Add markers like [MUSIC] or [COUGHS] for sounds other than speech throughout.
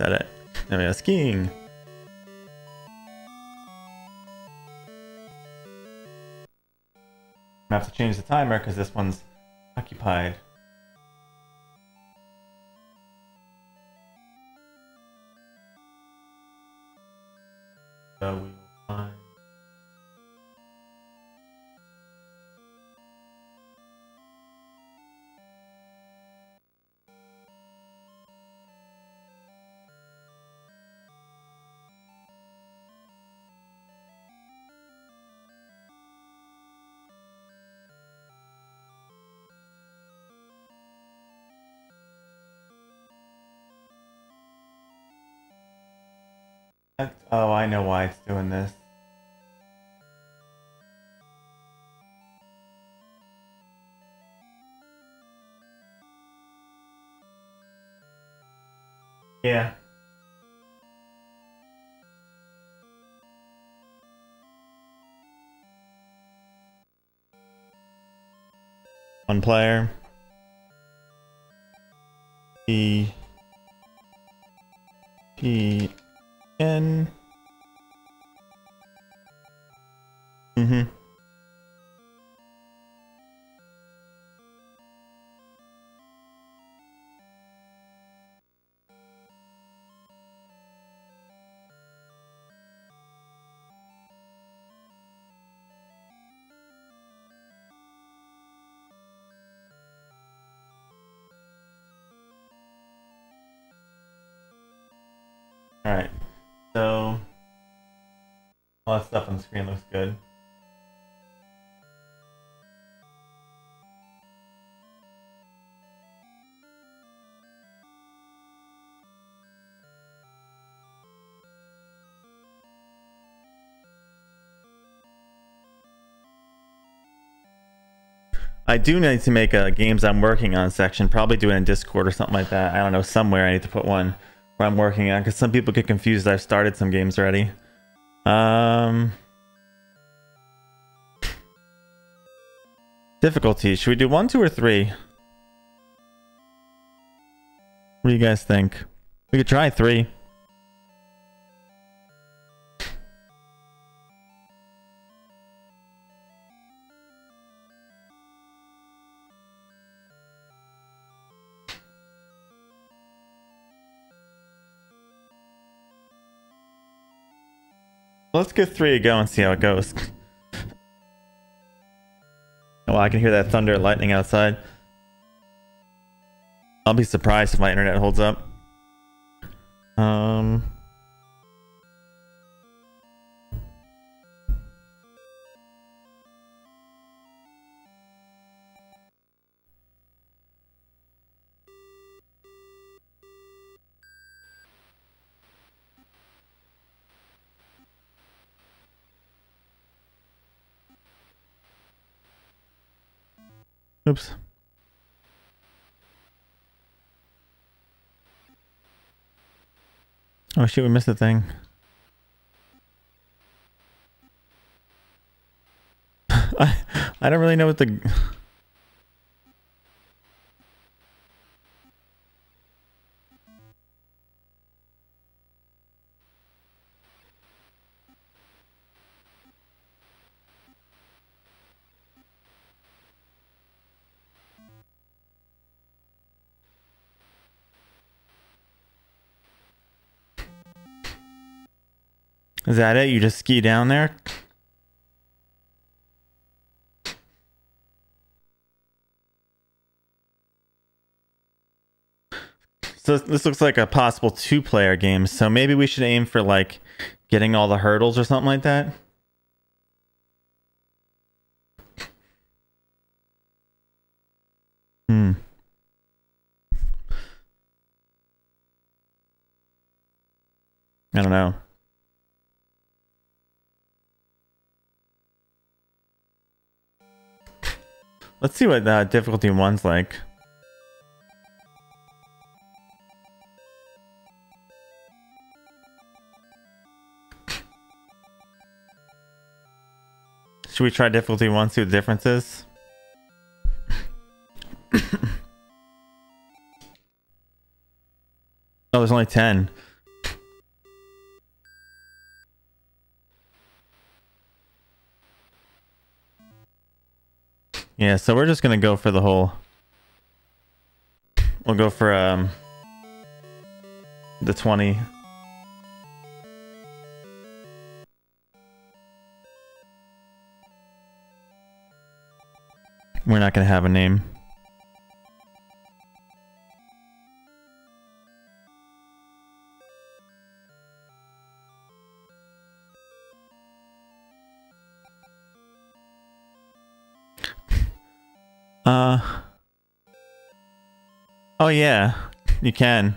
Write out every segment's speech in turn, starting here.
There we go. Skiing. I have to change the timer because this one's occupied. Oh, I know why it's doing this. Yeah. One player. P. P. N. Mm-hmm. All right. All that stuff on the screen looks good. I do need to make a games I'm working on section. Probably do it in Discord or something like that. I don't know. Somewhere I need to put one where I'm working on because some people get confused. I've started some games already. Um, difficulty. Should we do one, two, or three? What do you guys think? We could try three. Let's give three a go and see how it goes. Oh, I can hear that thunder and lightning outside. I'll be surprised if my internet holds up. Um... Oops. Oh shit, we missed the thing. [LAUGHS] I I don't really know what the Is that it? You just ski down there? So this looks like a possible two-player game. So maybe we should aim for like getting all the hurdles or something like that. Hmm. I don't know. Let's see what uh, difficulty one's like. Should we try difficulty one, see what the difference is? [COUGHS] oh, there's only 10. Yeah, so we're just gonna go for the whole. We'll go for um the twenty. We're not gonna have a name. Oh yeah, you can.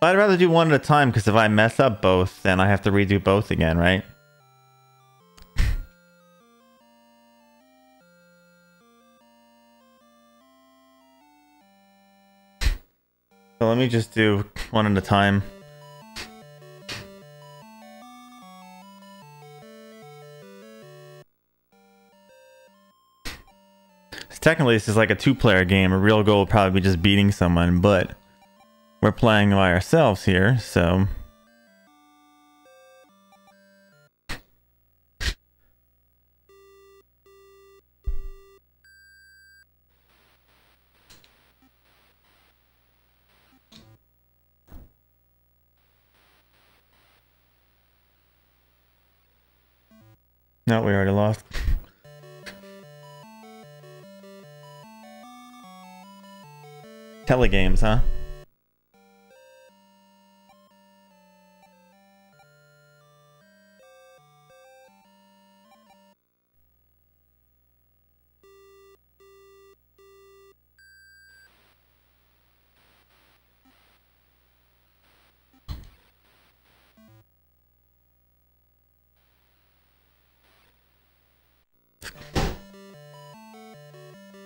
I'd rather do one at a time because if I mess up both, then I have to redo both again, right? [LAUGHS] So let me just do one at a time. Technically this is like a two-player game. A real goal would probably be just beating someone, but we're playing by ourselves here, so... No, we already lost. Telegames, huh?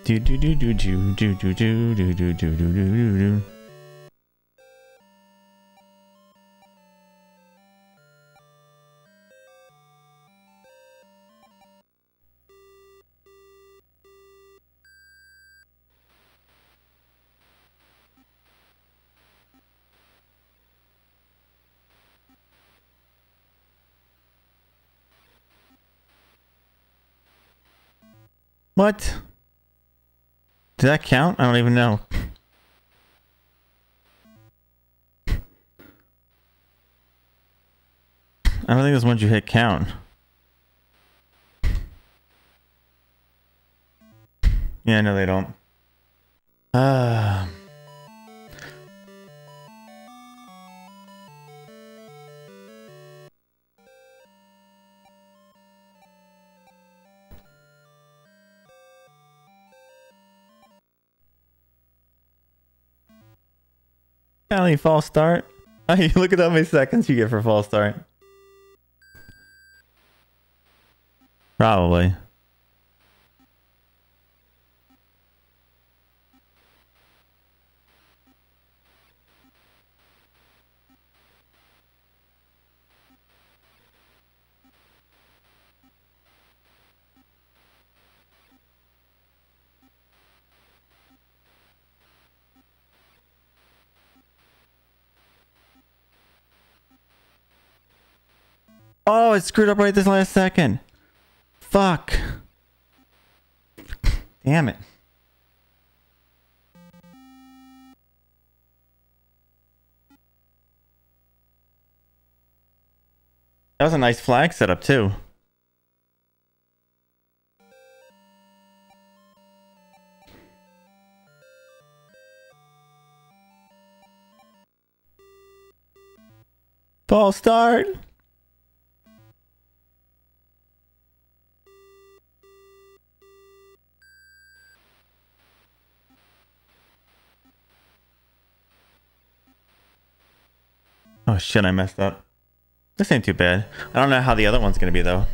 Do do do do do do do do do do do do do. What? Did that count? I don't even know. I don't think there's once you hit count. Yeah, no, they don't. Ah. Uh. Finally, false start. [LAUGHS] Look at how many seconds you get for false start. Probably. Oh, it screwed up right this last second. Fuck. Damn it. That was a nice flag setup too. False start. Oh shit, I messed up. This ain't too bad. I don't know how the other one's gonna be though.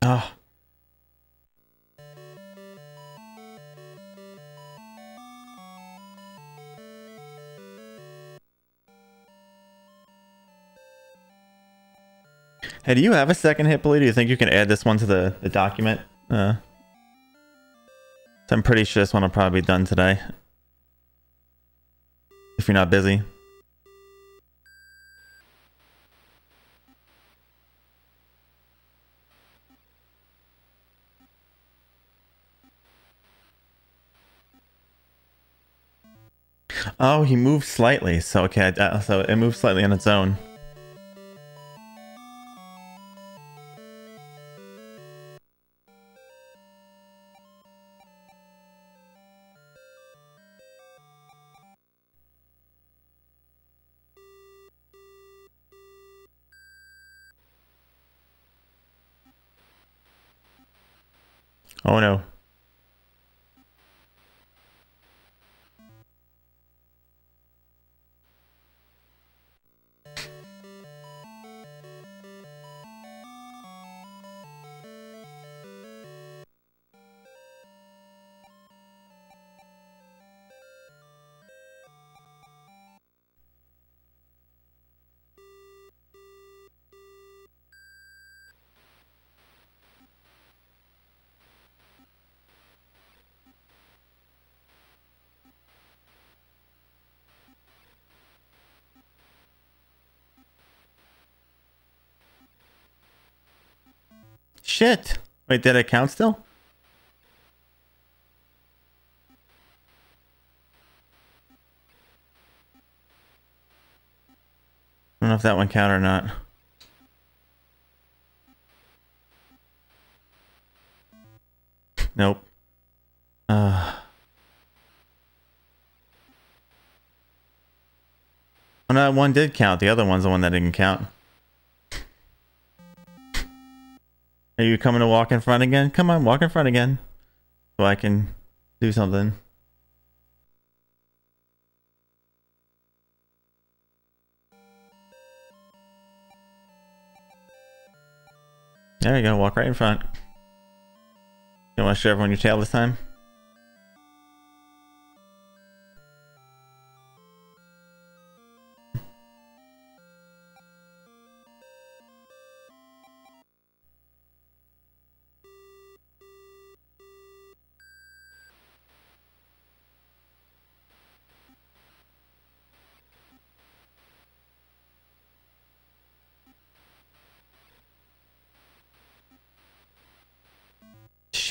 Ah. Hey, do you have a second Hippoly? Do you think you can add this one to the, the document? Uh, I'm pretty sure this one will probably be done today. If you're not busy. Oh, he moved slightly. So okay, uh, so it moved slightly on its own. Oh no. Shit. Wait, did it count still? I don't know if that one counted or not. Nope. Uh. Oh, no, one did count. The other one's the one that didn't count. Are you coming to walk in front again? Come on, walk in front again. So I can do something. There you go, walk right in front. You want to show everyone your tail this time?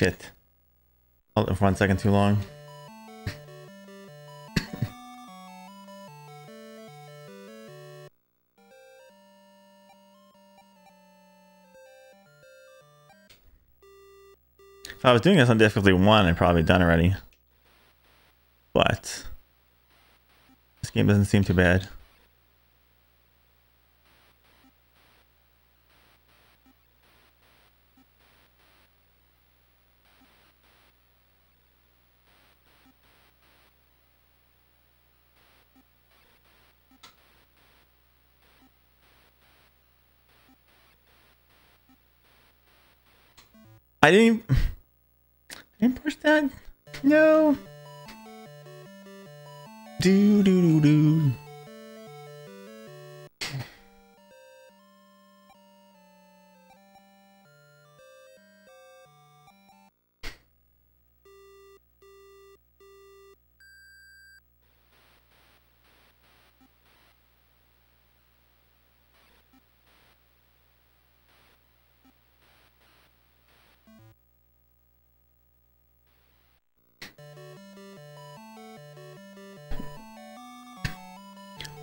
Shit. Hold it for one second too long. if I was doing this on difficulty 1, I'd probably done already. But... This game doesn't seem too bad. I didn't. I didn't push that. No. Do do do do.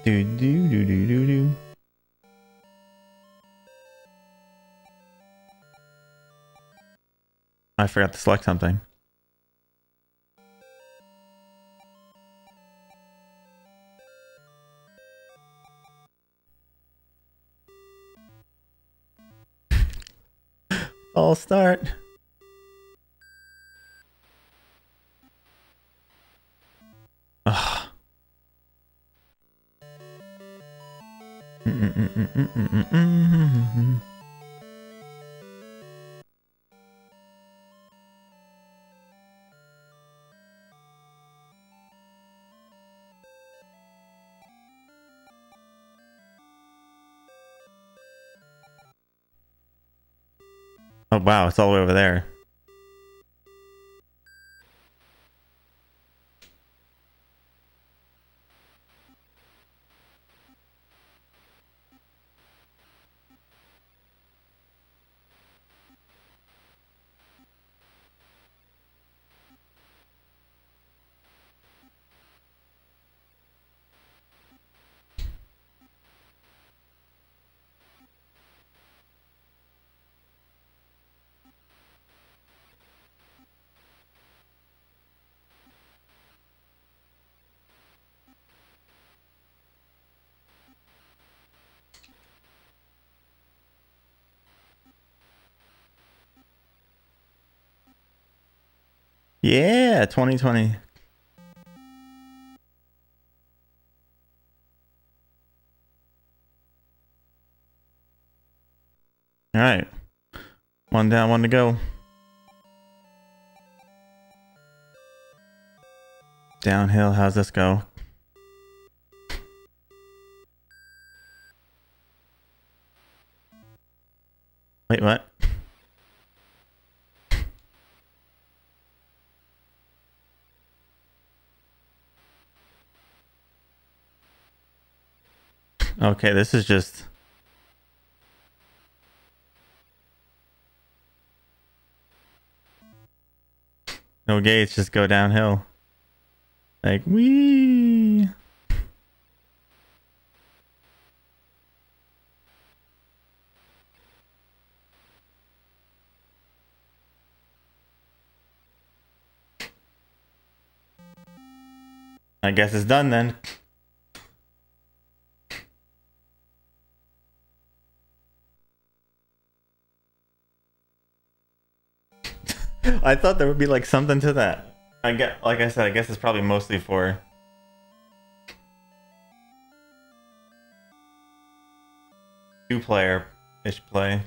Do do do do do do. I forgot to select something. [LAUGHS] I'll start. Ugh. Oh wow, it's all the way over there. Yeah, 2020. All right. One down, one to go. Downhill, how's this go? Wait, what? Okay, this is just... No gates, just go downhill. Like, wee. I guess it's done then. I thought there would be like something to that. I get, like I said, I guess it's probably mostly for two player ish play.